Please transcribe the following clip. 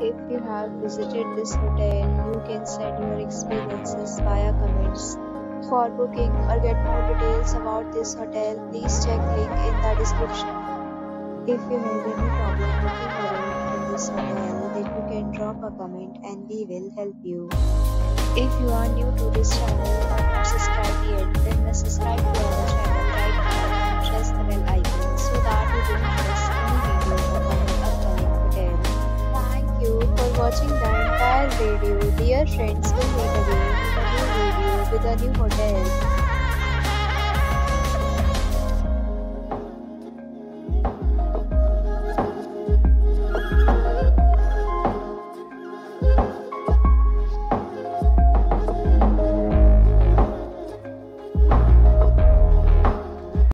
If you have visited this hotel, you can send your experiences via comments. For booking or get more details about this hotel, please check link in the description. If you have any problem booking a room in this hotel, then you can drop a comment and we will help you. If you are new to this channel watching the entire video. Dear friends, we'll meet again in a new video with a new hotel.